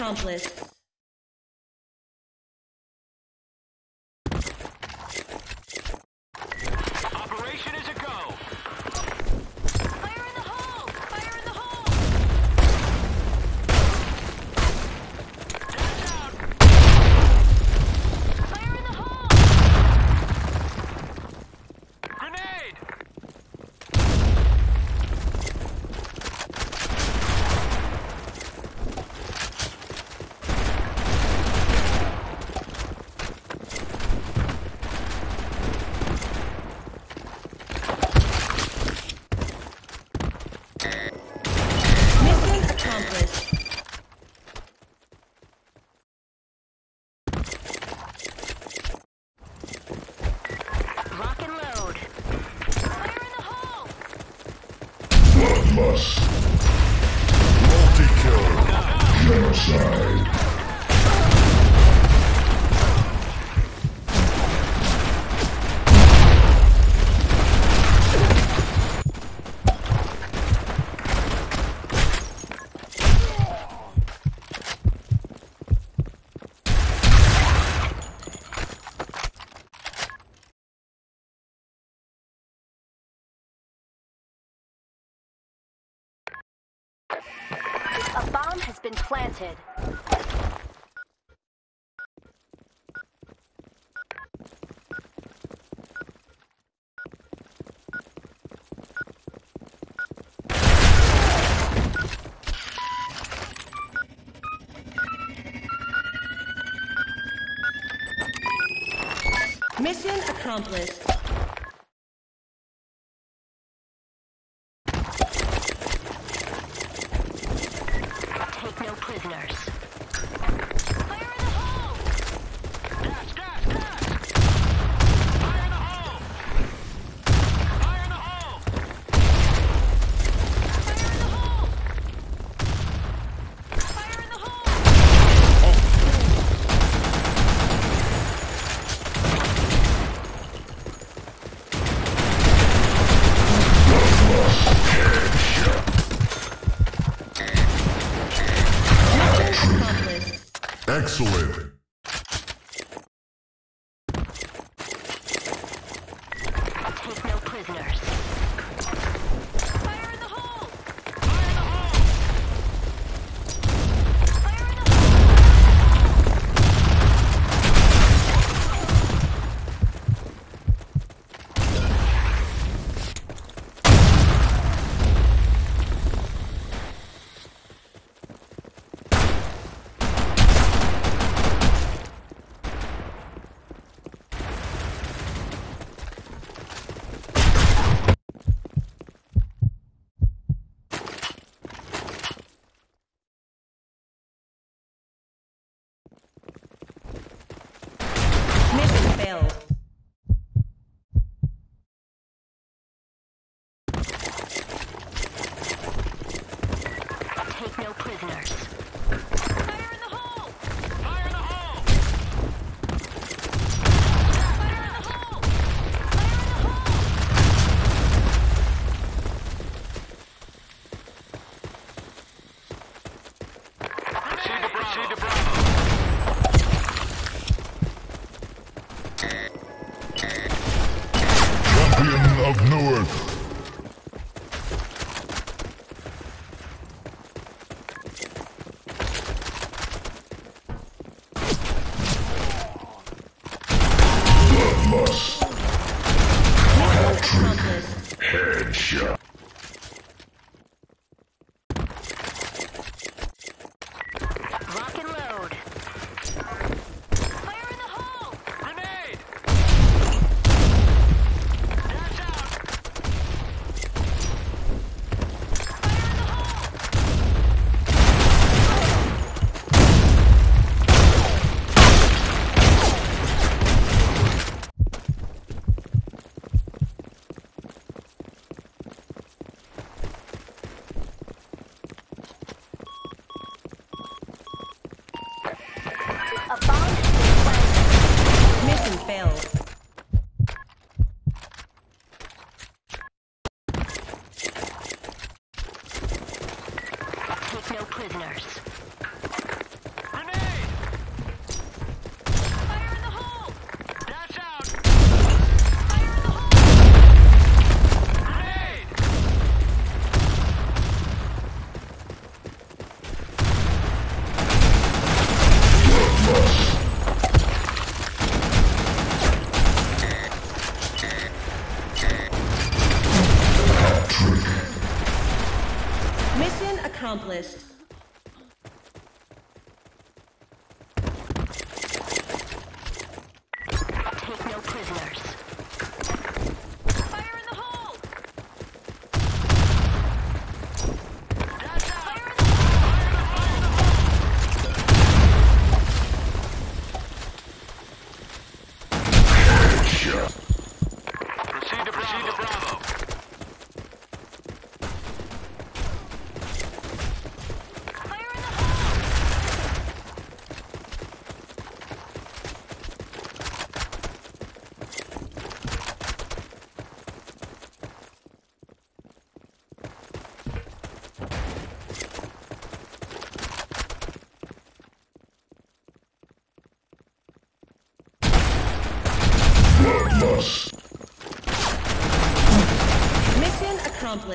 accomplished. Plus. Multi-kill. Genocide. A bomb has been planted. Mission accomplished. Excellent. prisoners. Show. Yeah.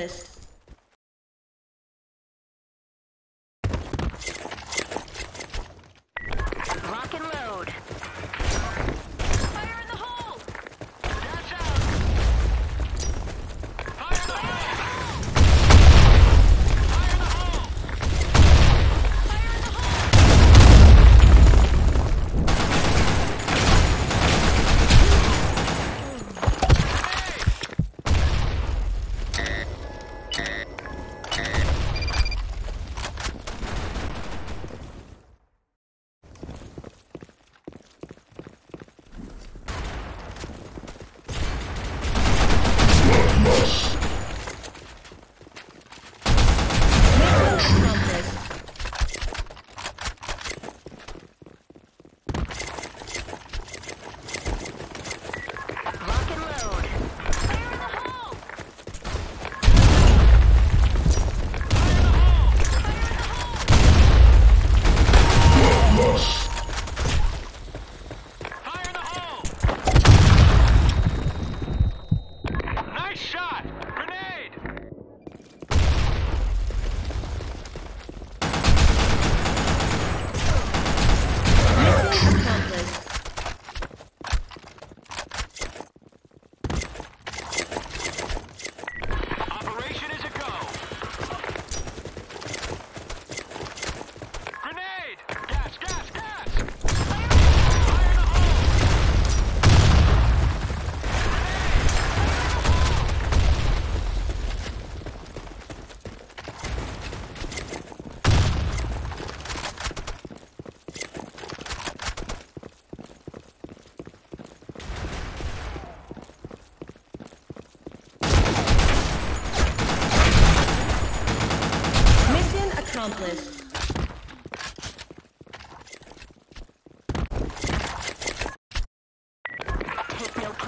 list.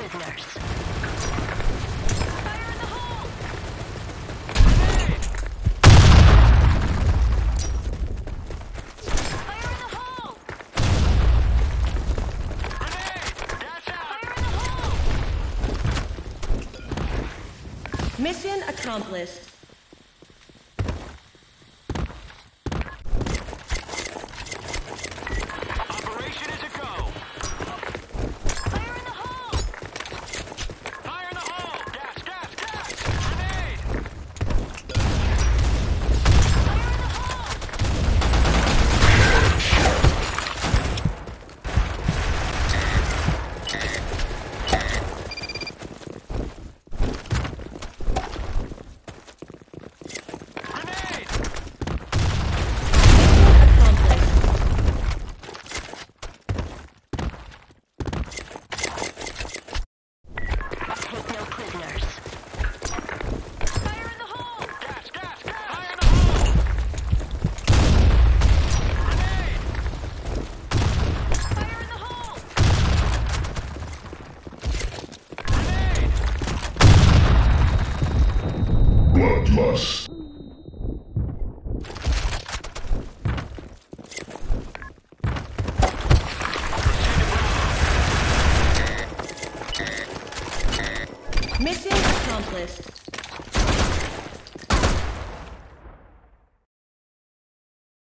prisoners. Fire in the hole! Fire in the hole! Out! Fire in the hole! Mission accomplished. bloodlust.